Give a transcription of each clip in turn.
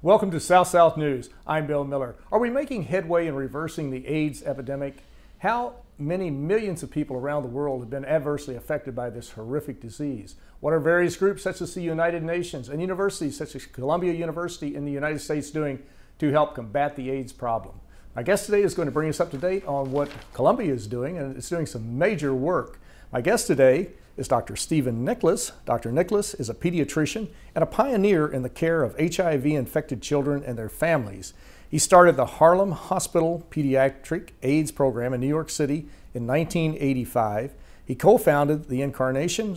Welcome to South South News. I'm Bill Miller. Are we making headway in reversing the AIDS epidemic? How many millions of people around the world have been adversely affected by this horrific disease? What are various groups such as the United Nations and universities such as Columbia University in the United States doing to help combat the AIDS problem? My guest today is going to bring us up to date on what Columbia is doing, and it's doing some major work. My guest today is Dr. Stephen Nicholas. Dr. Nicholas is a pediatrician and a pioneer in the care of HIV infected children and their families. He started the Harlem Hospital Pediatric AIDS Program in New York City in 1985. He co founded the Incarnation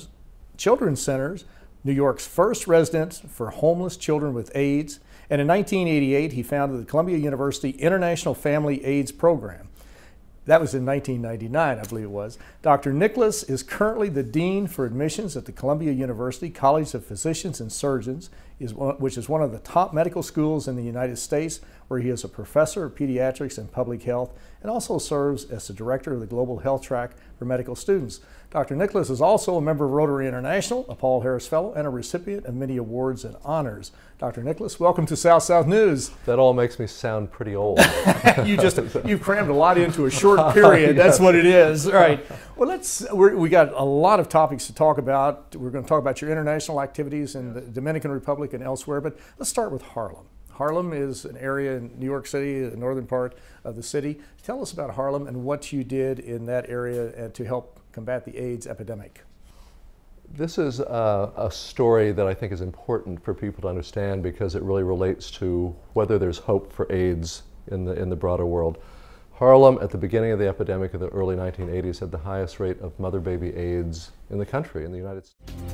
Children's Centers, New York's first residence for homeless children with AIDS. And in 1988, he founded the Columbia University International Family AIDS Program. That was in 1999, I believe it was. Dr. Nicholas is currently the Dean for Admissions at the Columbia University College of Physicians and Surgeons, which is one of the top medical schools in the United States, where he is a professor of pediatrics and public health and also serves as the director of the Global Health Track for medical students. Dr. Nicholas is also a member of Rotary International, a Paul Harris Fellow, and a recipient of many awards and honors. Dr. Nicholas, welcome to South South News. That all makes me sound pretty old. you just you've crammed a lot into a short period. yes. That's what it is. All right. Well, let's we got a lot of topics to talk about. We're going to talk about your international activities in the Dominican Republic and elsewhere, but let's start with Harlem. Harlem is an area in New York City, the northern part of the city. Tell us about Harlem and what you did in that area uh, to help combat the AIDS epidemic. This is a, a, story that I think is important for people to understand because it really relates to whether there's hope for AIDS in the, in the broader world. Harlem, at the beginning of the epidemic of the early 1980s, had the highest rate of mother baby AIDS in the country, in the United States.